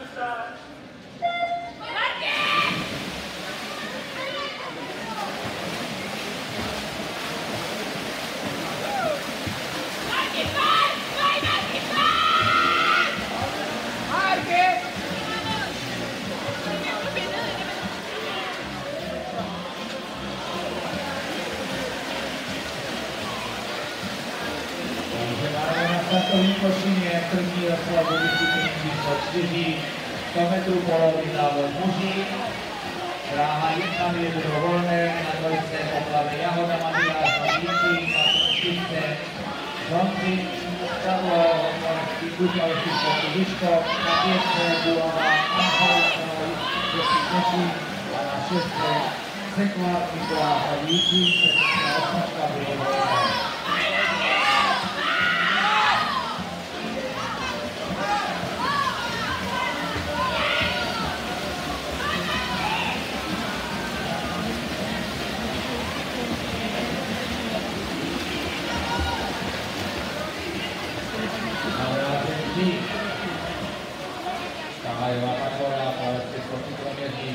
Stop. Tato výpočin je první disciplíny číslo 4, 100 metrů polový závod muži. Dráha 1 je volné, na dvojce poplave Jahoda a Víky, na čtyřce Zonci, Karlo, Horský, Kučalský, Kužiško, na pětce Bulova, Anhalskou, Český Koší a na šestce Sekvár, Mikuláš a Víky, 78 bylo volné. llevar para